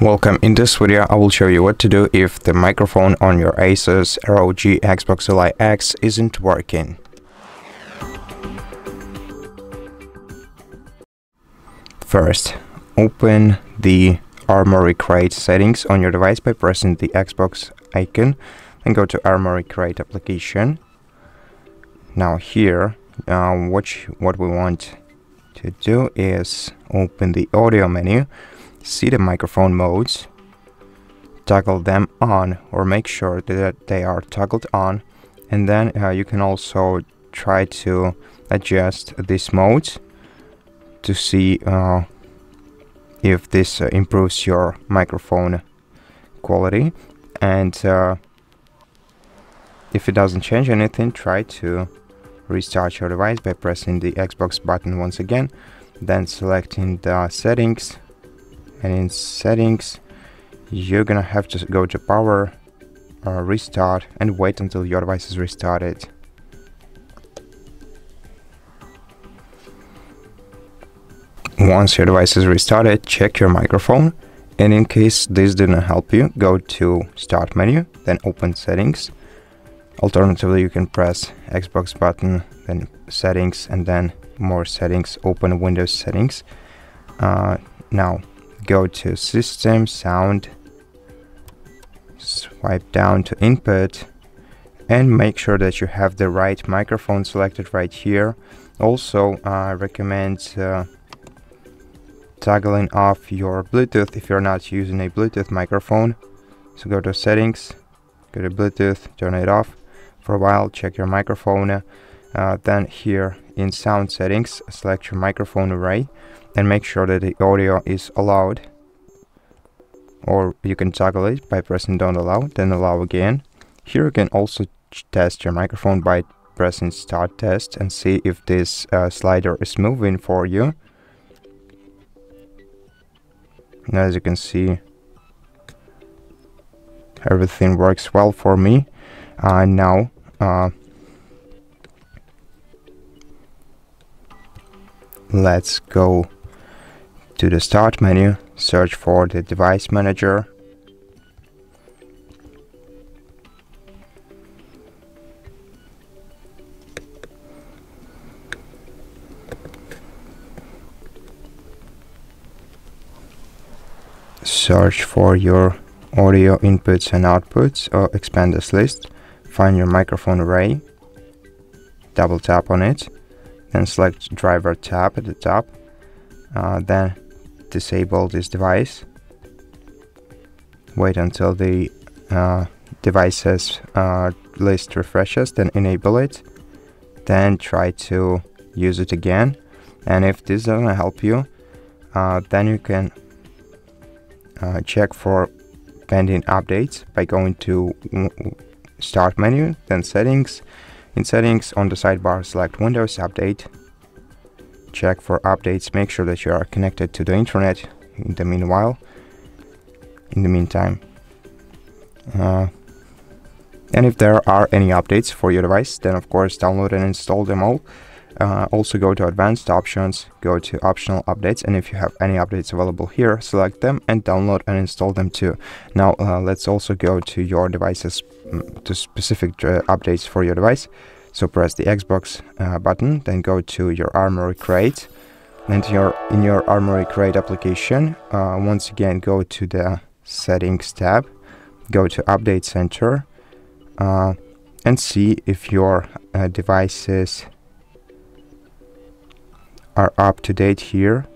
Welcome, in this video I will show you what to do if the microphone on your Asus ROG Xbox Ally X isn't working. First, open the Armoury Crate settings on your device by pressing the Xbox icon and go to Armoury Crate application. Now here, uh, what, what we want to do is open the audio menu see the microphone modes, toggle them on or make sure that they are toggled on. And then uh, you can also try to adjust this mode to see uh, if this uh, improves your microphone quality. And uh, if it doesn't change anything try to restart your device by pressing the Xbox button once again then selecting the settings and in settings you're gonna have to go to power uh, restart and wait until your device is restarted. Once your device is restarted check your microphone. And in case this didn't help you go to start menu then open settings. Alternatively you can press xbox button then settings and then more settings open windows settings. Uh, now go to system sound swipe down to input and make sure that you have the right microphone selected right here. Also I recommend uh, toggling off your Bluetooth if you're not using a Bluetooth microphone. So go to settings go to Bluetooth turn it off for a while check your microphone. Uh, then here in sound settings select your microphone array and make sure that the audio is allowed. Or you can toggle it by pressing don't allow then allow again. Here you can also test your microphone by pressing start test and see if this uh, slider is moving for you. And as you can see everything works well for me. Uh, now uh, let's go to the start menu, search for the device manager. Search for your audio inputs and outputs or expand this list. Find your microphone array, double tap on it, then select driver tab at the top. Uh, then disable this device. Wait until the uh, devices uh, list refreshes then enable it. Then try to use it again. And if this doesn't help you uh, then you can uh, check for pending updates by going to start menu then settings. In settings on the sidebar select windows update check for updates make sure that you are connected to the internet in the meanwhile in the meantime. Uh, and if there are any updates for your device then of course download and install them all. Uh, also go to advanced options go to optional updates and if you have any updates available here select them and download and install them too. Now uh, let's also go to your devices mm, to specific uh, updates for your device so press the Xbox uh, button, then go to your Armoury Crate. And your, in your Armoury Crate application, uh, once again go to the Settings tab, go to Update Center, uh, and see if your uh, devices are up to date here.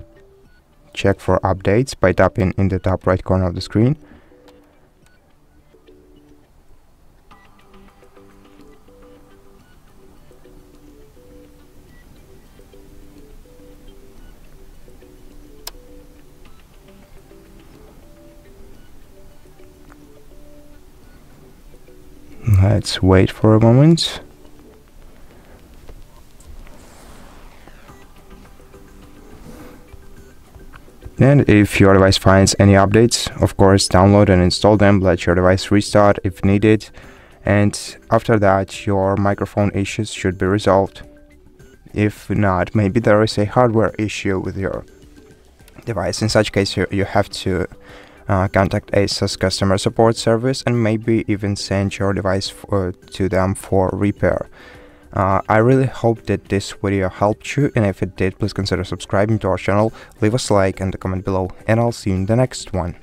Check for updates by tapping in the top right corner of the screen. Let's wait for a moment. And if your device finds any updates, of course, download and install them, let your device restart if needed. And after that, your microphone issues should be resolved. If not, maybe there is a hardware issue with your device. In such case, you, you have to uh, contact ASUS customer support service and maybe even send your device for, to them for repair. Uh, I really hope that this video helped you and if it did please consider subscribing to our channel, leave us a like and a comment below and I'll see you in the next one.